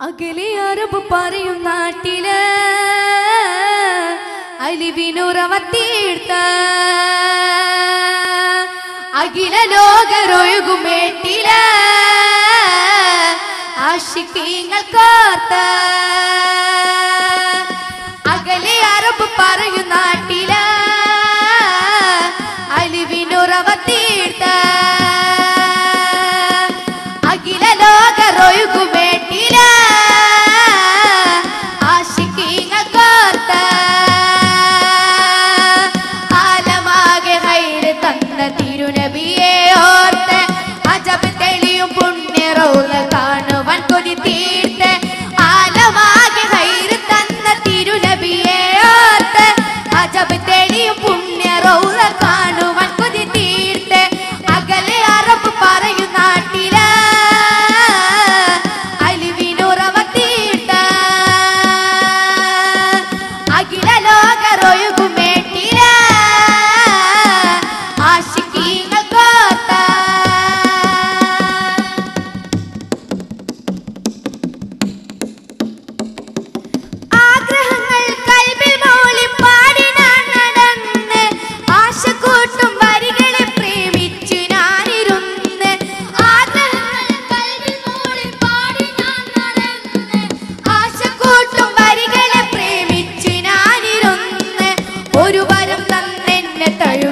അകലെ അറബ് പറയും നാട്ടിൽ അലിവിനുറവത്തീഴ്ത്ത അഖില ലോകരൊഴുകുമേട്ടിൽ കാർത്ത കോർത്ത. ഒരു വരം തന്നെ തഴു